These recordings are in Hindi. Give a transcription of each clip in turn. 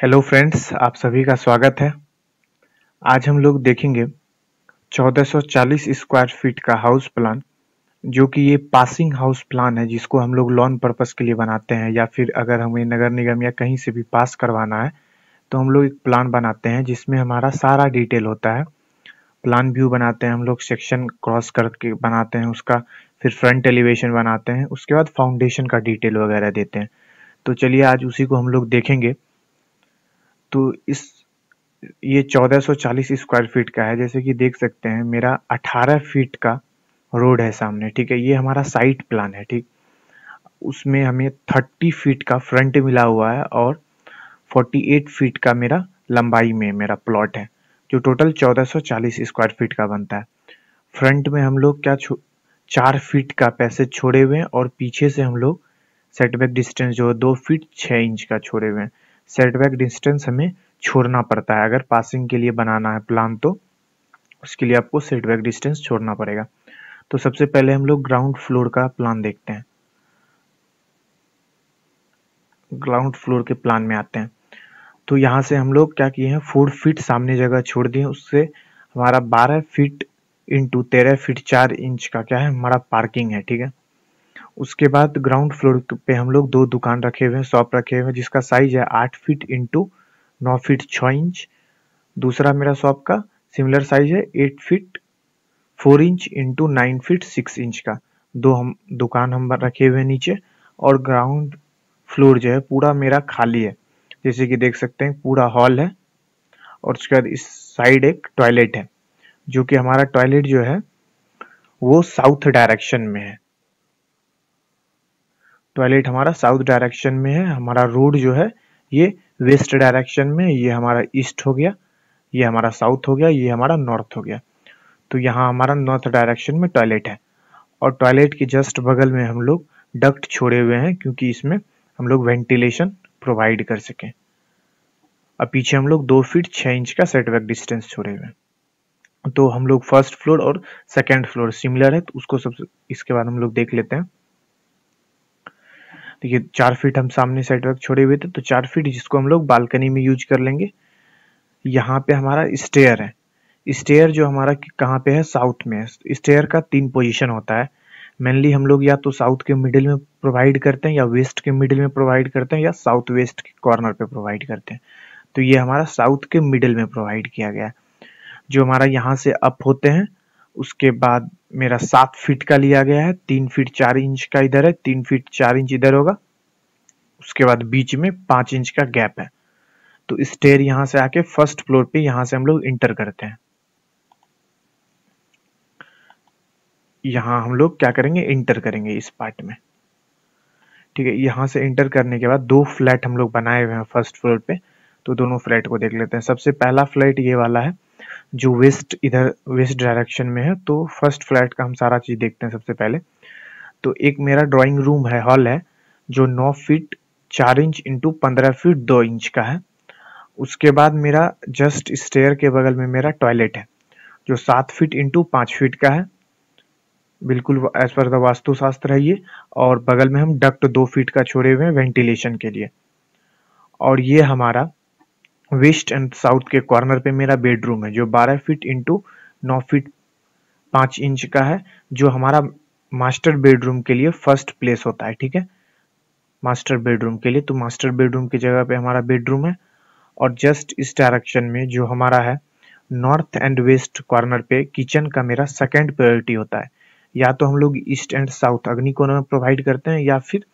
हेलो फ्रेंड्स आप सभी का स्वागत है। आज हम लोग देखेंगे 1440 स्क्वायर फीट का हाउस प्लान जो कि ये पासिंग हाउस प्लान है, जिसको हम लोग लॉन पर्पस के लिए बनाते हैं, या फिर अगर हमें नगर निगम या कहीं से भी पास करवाना है तो हम लोग एक प्लान बनाते हैं, जिसमें हमारा सारा डिटेल होता है। प्लान व्यू बनाते हैं हम लोग सेक्शन क्रॉस करके बनाते हैं उसका, फिर फ्रंट एलिवेशन बनाते हैं, उसके बाद फाउंडेशन का डिटेल वगैरह देते हैं। तो चलिए आज उसी को हम लोग देखेंगे। तो इस, ये 1440 स्क्वायर फीट का है। जैसे कि देख सकते हैं, मेरा 18 फीट का रोड है सामने, ठीक है? ये हमारा साइट प्लान है, ठीक? उसमें हमें 30 फीट का फ्रंट मिला हुआ है और 48 फीट का मेरा लंबाई में मेरा प्लॉट है, जो टोटल 1440 स्क्वायर फीट का बनता है। फ्रंट में हम लोग क्या चार फीट का पैसे छोड़े हुए हैं और पीछे से हम लोग सेटबैक डिस्टेंस जो है, दो फीट छः इंच का छोड़े हुए हैं। सेटबैक डिस्टेंस हमें छोड़ना पड़ता है। अगर पासिंग के लिए बनाना है प्लान तो उसके लिए आपको सेटबैक डिस्टेंस छोड़ना पड़ेगा। तो सबसे पहले हम लोग ग्राउंड फ्लोर का प्लान देखते हैं। ग्राउंड फ्लोर के प्लान में आते हैं। तो यहाँ से हम लोग क्या किए हैं? फोर फीट सामने जगह छोड़ दिए। उससे हमारा बारह फीट इंटू तेरह फीट चार इंच का क्या है? हमारा पार्किंग है, ठीक है? उसके बाद ग्राउंड फ्लोर पे हम लोग दो दुकान रखे हुए हैं शॉप रखे हुए हैं, जिसका साइज़ है आठ फीट इंटू नौ फीट छ इंच दूसरा मेरा शॉप का सिमिलर साइज़ है eight feet four inch into nine feet six inch का। दो हम, दुकान हम रखे हुए हैं नीचे और ग्राउंड फ्लोर जो है पूरा मेरा खाली है। जैसे कि देख सकते हैं, पूरा हॉल है और उसके बाद इस साइड एक टॉयलेट है, जो कि हमारा टॉयलेट जो है, वो साउथ डायरेक्शन में है। टॉयलेट हमारा साउथ डायरेक्शन में है, हमारा रोड जो है, ये वेस्ट डायरेक्शन में, ये हमारा ईस्ट हो गया, ये हमारा साउथ हो गया, ये हमारा नॉर्थ हो गया। तो यहाँ हमारा नॉर्थ डायरेक्शन में टॉयलेट है। और टॉयलेट के जस्ट बगल में हम लोग डक्ट छोड़े हुए हैं, क्योंकि इसमें हम लोग वेंटिलेशन प्रोवाइड कर सकें। और पीछे हम लोग दो फीट छः इंच का सेटबैक डिस्टेंस छोड़े हुए हैं। तो हम लोग फ़र्स्ट फ्लोर और सेकेंड फ्लोर सिमिलर है तो उसको सब, इसके बाद हम लोग देख लेते हैं। देखिए, चार फीट हम सामने साइड वर्क छोड़े हुए थे तो चार फीट जिसको हम लोग बालकनी में यूज़ कर लेंगे। यहाँ पे हमारा स्टेयर है। स्टेयर जो हमारा कहाँ पे है? साउथ में है। स्टेयर का तीन पोजीशन होता है। मेनली हम लोग या तो साउथ के मिडिल में प्रोवाइड करते हैं या वेस्ट के मिडिल में प्रोवाइड करते हैं या साउथ वेस्ट के कॉर्नर पे प्रोवाइड करते हैं। तो ये हमारा साउथ के मिडिल में प्रोवाइड किया गया है। जो हमारा यहाँ से अप होते हैं उसके बाद मेरा सात फीट का लिया गया है, तीन फीट चार इंच का इधर है, तीन फीट चार इंच इधर होगा। उसके बाद बीच में पाँच इंच का गैप है। तो स्टेयर यहाँ से आके फ़र्स्ट फ्लोर पे यहाँ से हम लोग इंटर करते हैं। यहाँ हम लोग क्या करेंगे? इंटर करेंगे इस पार्ट में। ठीक है, यहाँ से इंटर करने के बाद दो फ्लैट हम लोग बनाए हुए हैं फ़र्स्ट फ्लोर पे। तो दोनों फ्लैट को देख लेते हैं। सबसे पहला फ्लैट ये वाला है जो वेस्ट, इधर वेस्ट डायरेक्शन में है तो फ़र्स्ट फ्लैट का हम सारा चीज़ देखते हैं सबसे पहले। तो एक मेरा ड्राइंग रूम है, हॉल है, जो नौ फीट चार इंच इंटू पंद्रह फीट दो इंच का है। उसके बाद मेरा जस्ट स्टेयर के बगल में मेरा टॉयलेट है, जो सात फीट इंटू पाँच फीट का है। बिल्कुल एज पर द वास्तुशास्त्र है ये, और बगल में हम डक्ट दो फीट का छोड़े हुए हैं वेंटिलेशन के लिए। और ये हमारा वेस्ट एंड साउथ के कॉर्नर पे मेरा बेडरूम है, जो 12 फीट इंटू नौ फीट पाँच इंच का है, जो हमारा मास्टर बेडरूम के लिए फ़र्स्ट प्लेस होता है, ठीक है? मास्टर बेडरूम के लिए तो मास्टर बेडरूम की जगह पे हमारा बेडरूम है, और जस्ट इस डायरेक्शन में जो हमारा है नॉर्थ एंड वेस्ट कॉर्नर पे किचन का मेरा सेकेंड प्रायोरिटी होता है। या तो हम लोग ईस्ट एंड साउथ अग्नि कोना में प्रोवाइड करते हैं, या फिर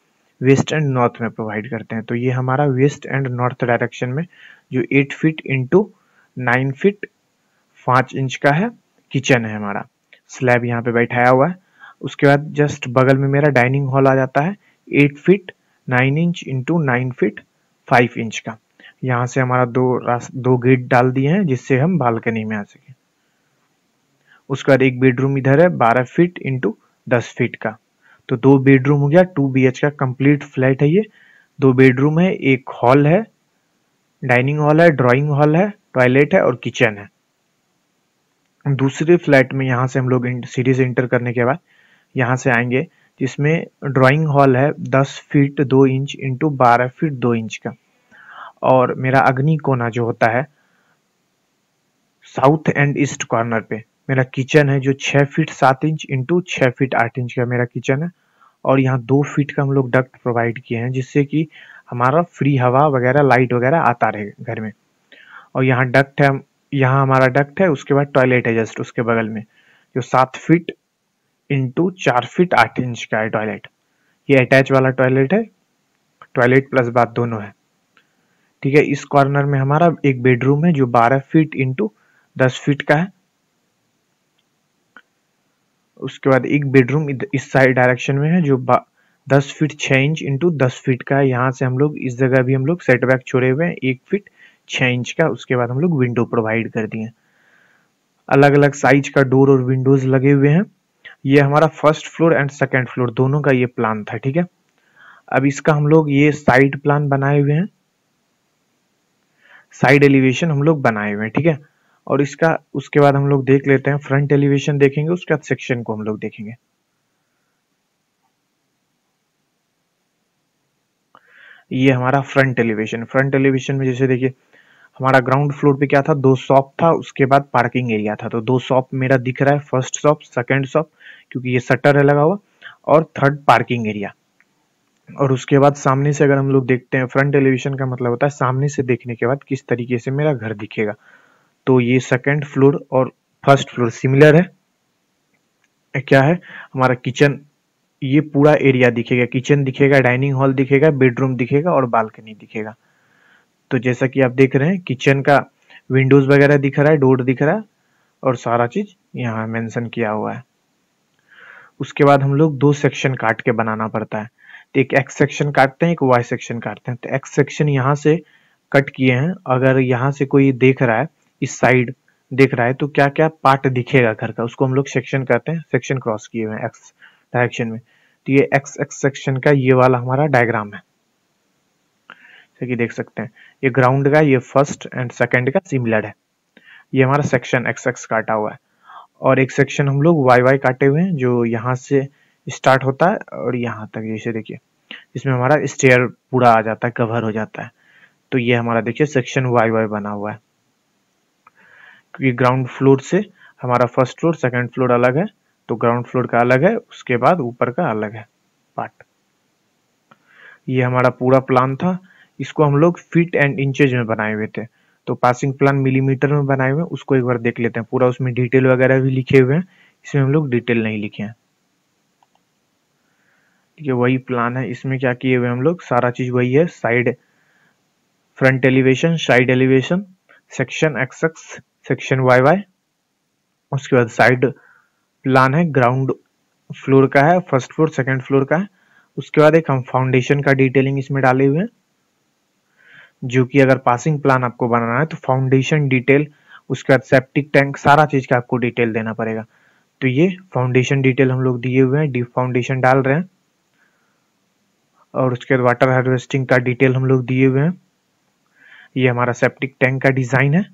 वेस्ट एंड नॉर्थ में प्रोवाइड करते हैं। तो ये हमारा वेस्ट एंड नॉर्थ डायरेक्शन में जो eight feet into nine feet पाँच इंच का है, किचन है हमारा। स्लैब यहाँ पे बैठाया हुआ है। उसके बाद जस्ट बगल में मेरा डाइनिंग हॉल आ जाता है, eight feet nine inch into nine feet five inch का। यहाँ से हमारा दो दो गेट डाल दिए हैं, जिससे हम बालकनी में आ सके। उसके बाद एक बेडरूम इधर है, बारह फीट इंटू दस फीट का। तो दो बेडरूम हो गया टू बीएच का कंप्लीट फ्लैट है ये। दो बेडरूम है, एक हॉल है डाइनिंग हॉल है ड्राइंग हॉल है टॉयलेट है और किचन है। दूसरे फ्लैट में यहाँ से हम लोग सीढ़ी से इंटर करने के बाद यहाँ से आएँगे, जिसमें ड्राइंग हॉल है, दस फीट दो इंच इंटू बारह फीट दो इंच का। और मेरा अग्नि कोना जो होता है साउथ एंड ईस्ट कॉर्नर पे। मेरा किचन है जो छः फीट सात इंच इंटू छः फीट आठ इंच का मेरा किचन है। और यहाँ दो फीट का हम लोग डक्ट प्रोवाइड किए हैं, जिससे कि हमारा फ्री हवा वगैरह लाइट वगैरह आता रहे घर में। और यहाँ डक्ट है, यहाँ हमारा डक्ट है, उसके बाद टॉयलेट है जस्ट उसके बगल में, जो सात फीट इंटू चार फीट आठ इंच का है टॉयलेट ये अटैच वाला टॉयलेट है टॉयलेट प्लस बाथ दोनों है। ठीक है, इस कॉर्नर में हमारा एक बेडरूम है जो बारह फीट इंटू दस फीट का है। उसके बाद एक बेडरूम इस साइड डायरेक्शन में है, जो दस फीट छह इंच इंटू दस फीट का है। यहाँ से हम लोग, इस जगह भी हम लोग सेटबैक छोड़े हुए हैं, एक फीट छह इंच का। उसके बाद हम लोग विंडो प्रोवाइड कर दिए। अलग अलग साइज़ का डोर और विंडोज़ लगे हुए हैं। ये हमारा first floor and second floor दोनों का ये प्लान था, ठीक है? अब इसका हम लोग ये साइड प्लान बनाए हुए हैं। साइड एलिवेशन हम लोग बनाए हुए हैं, ठीक है? और इसका, उसके बाद हम लोग देख लेते हैं फ्रंट एलिवेशन देखेंगे, उसके बाद सेक्शन को हम लोग देखेंगे। ये हमारा फ्रंट एलिवेशन फ्रंट एलिवेशन में जैसे देखिए, हमारा ग्राउंड फ्लोर पे क्या था? दो शॉप था, उसके बाद पार्किंग एरिया था। तो दो शॉप मेरा दिख रहा है फ़र्स्ट शॉप सेकंड शॉप क्योंकि ये शटर है लगा हुआ, और थर्ड पार्किंग एरिया और उसके बाद सामने से अगर हम लोग देखते हैं फ्रंट एलिवेशन का मतलब होता है, सामने से देखने के बाद किस तरीके से मेरा घर दिखेगा। तो ये सेकेंड फ्लोर और फ़र्स्ट फ्लोर सिमिलर है। क्या है? हमारा किचन ये पूरा एरिया दिखेगा। किचन दिखेगा डाइनिंग हॉल दिखेगा बेडरूम दिखेगा और बालकनी दिखेगा। तो जैसा कि आप देख रहे हैं किचन का विंडोज़ वगैरह दिख रहा है डोर दिख रहा है और सारा चीज़ यहाँ मेंशन किया हुआ है। उसके बाद हम लोग दो सेक्शन काट के बनाना पड़ता है। तो एक एक्स सेक्शन काटते हैं, एक वाई सेक्शन काटते हैं। तो एक्स सेक्शन यहाँ से कट किए हैं। अगर यहाँ से कोई देख रहा है इस साइड देख रहा है तो क्या क्या पार्ट दिखेगा घर का? उसको हम लोग सेक्शन कहते हैं सेक्शन क्रॉस किए हुए हैं एक्स डायरेक्शन में। तो ये एक्स एक्स सेक्शन का ये वाला हमारा डायग्राम है। जैसे कि देख सकते हैं, ये ग्राउंड का, ये फ़र्स्ट एंड सेकंड का सिमिलर है। ये हमारा सेक्शन एक्स एक्स काटा हुआ है। और एक सेक्शन हम लोग वाई वाई काटे हुए हैं, जो यहाँ से स्टार्ट होता है और यहाँ तक। जैसे देखिए, इसमें हमारा स्टेयर पूरा आ जाता है कवर हो जाता है। तो ये हमारा देखिए सेक्शन वाई वाई बना हुआ है। क्योंकि ग्राउंड फ्लोर से हमारा फ़र्स्ट फ्लोर सेकंड फ्लोर अलग है तो ग्राउंड फ्लोर का अलग है, उसके बाद ऊपर का अलग है पार्ट ये हमारा पूरा प्लान था। इसको हम लोग फीट एंड इंचेज में बनाए हुए थे। तो पासिंग प्लान मिलीमीटर में बनाए हुए उसको एक बार देख लेते हैं। पूरा उसमें डिटेल वगैरह भी लिखे हुए हैं, इसमें हम लोग डिटेल नहीं लिखे हैं। ठीक है वही प्लान है। इसमें क्या किए हुए हम लोग? सारा चीज़ वही है। Side front elevation side elevation section X X section Y Y उसके बाद साइड प्लान है ग्राउंड फ्लोर का है फ़र्स्ट फ्लोर सेकंड फ्लोर का है। उसके बाद एक हम फाउंडेशन का डिटेलिंग इसमें डाले हुए हैं, जो कि अगर पासिंग प्लान आपको बनाना है तो फाउंडेशन डिटेल उसके बाद सेप्टिक टैंक सारा चीज़ का आपको डिटेल देना पड़ेगा। तो ये फाउंडेशन डिटेल हम लोग दिए हुए हैं डीप फाउंडेशन डाल रहे हैं। और उसके बाद वाटर हार्वेस्टिंग का डिटेल हम लोग दिए हुए हैं। ये हमारा सेप्टिक टैंक का डिज़ाइन है।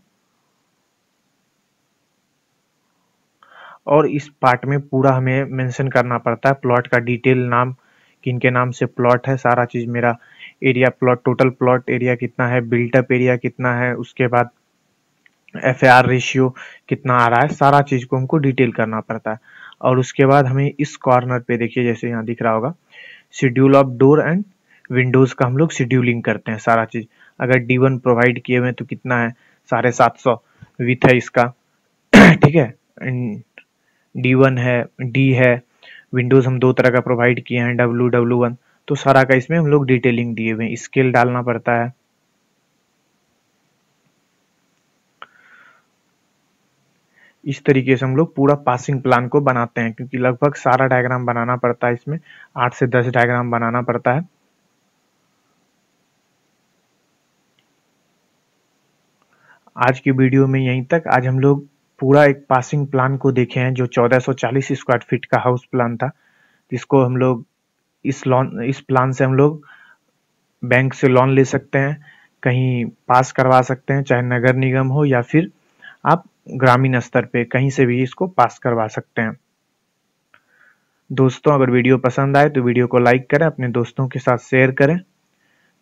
और इस पार्ट में पूरा हमें मेंशन करना पड़ता है। प्लॉट का डिटेल नाम, किन के नाम से प्लॉट है, सारा चीज़ मेरा area plot total plot area कितना है बिल्टअप एरिया कितना है, उसके बाद एफ़ रेशियो कितना आ रहा है, सारा चीज़ को हमको डिटेल करना पड़ता है। और उसके बाद हमें इस कॉर्नर पे देखिए, जैसे यहाँ दिख रहा होगा schedule of door and windows का हम लोग शेड्यूलिंग करते हैं सारा चीज़। अगर डी वन प्रोवाइड किए हुए तो कितना है? साढ़े सात सौ विथ है इसका। ठीक है? डी वन है डी है विंडोज़ हम दो तरह का प्रोवाइड किए हैं डब्ल्यू डब्ल्यू वन तो सारा का इसमें हम लोग डिटेलिंग दिए हुए स्केल डालना पड़ता है। इस तरीके से हम लोग पूरा पासिंग प्लान को बनाते हैं, क्योंकि लगभग सारा डायग्राम बनाना पड़ता है इसमें। आठ से दस डायग्राम बनाना पड़ता है। आज की वीडियो में यहीं तक। आज हम लोग पूरा एक पासिंग प्लान को देखे हैं, जो 1440 स्क्वायर फीट का हाउस प्लान था, जिसको हम लोग इस लोन इस प्लान से हम लोग बैंक से लोन ले सकते हैं, कहीं पास करवा सकते हैं, चाहे नगर निगम हो या फिर आप ग्रामीण स्तर पे कहीं से भी इसको पास करवा सकते हैं। दोस्तों, अगर वीडियो पसंद आए तो वीडियो को लाइक करें, अपने दोस्तों के साथ शेयर करें।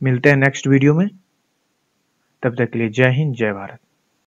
मिलते हैं नेक्स्ट वीडियो में। तब तक के लिए जय हिंद, जय भारत।